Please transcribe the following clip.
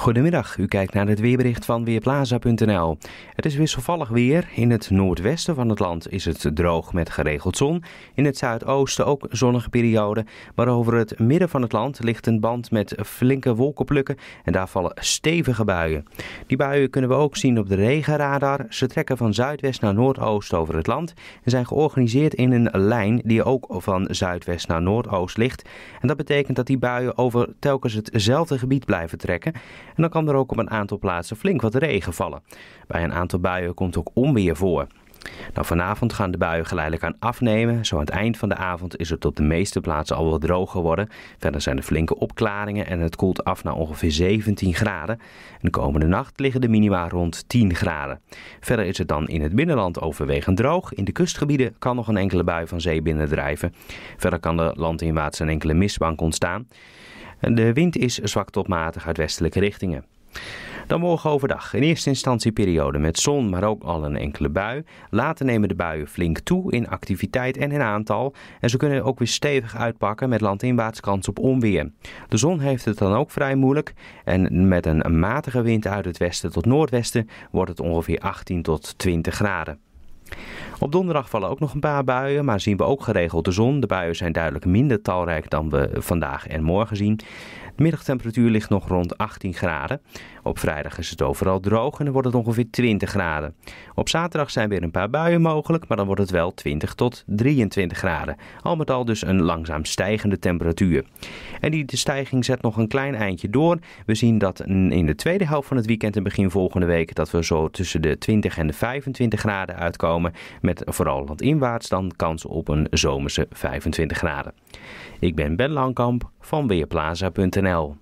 Goedemiddag, u kijkt naar het weerbericht van Weerplaza.nl. Het is wisselvallig weer. In het noordwesten van het land is het droog met geregeld zon. In het zuidoosten ook zonnige periode. Maar over het midden van het land ligt een band met flinke wolkenplukken en daar vallen stevige buien. Die buien kunnen we ook zien op de regenradar. Ze trekken van zuidwest naar noordoost over het land en zijn georganiseerd in een lijn die ook van zuidwest naar noordoost ligt. En dat betekent dat die buien over telkens hetzelfde gebied blijven trekken. En dan kan er ook op een aantal plaatsen flink wat regen vallen. Bij een aantal buien komt ook onweer voor. Nou, vanavond gaan de buien geleidelijk aan afnemen. Zo aan het eind van de avond is het op de meeste plaatsen al wat droog geworden. Verder zijn er flinke opklaringen en het koelt af naar ongeveer 17 graden. de komende nacht liggen de minima rond 10 graden. Verder is het dan in het binnenland overwegend droog. In de kustgebieden kan nog een enkele bui van zee binnendrijven. Verder kan er landinwaarts een enkele mistbank ontstaan. De wind is zwak tot matig uit westelijke richtingen. Dan morgen overdag. In eerste instantie periode met zon, maar ook al een enkele bui. Later nemen de buien flink toe in activiteit en in aantal. En ze kunnen ook weer stevig uitpakken met landinwaarts kans op onweer. De zon heeft het dan ook vrij moeilijk. En met een matige wind uit het westen tot noordwesten wordt het ongeveer 18 tot 20 graden. Op donderdag vallen ook nog een paar buien, maar zien we ook geregeld de zon. De buien zijn duidelijk minder talrijk dan we vandaag en morgen zien. Middagtemperatuur ligt nog rond 18 graden. Op vrijdag is het overal droog en dan wordt het ongeveer 20 graden. Op zaterdag zijn weer een paar buien mogelijk, maar dan wordt het wel 20 tot 23 graden. Al met al dus een langzaam stijgende temperatuur. En die stijging zet nog een klein eindje door. We zien dat in de tweede helft van het weekend en begin volgende week dat we zo tussen de 20 en de 25 graden uitkomen. Met vooral landinwaarts dan kans op een zomerse 25 graden. Ik ben Ben Langkamp van Weerplaza.nl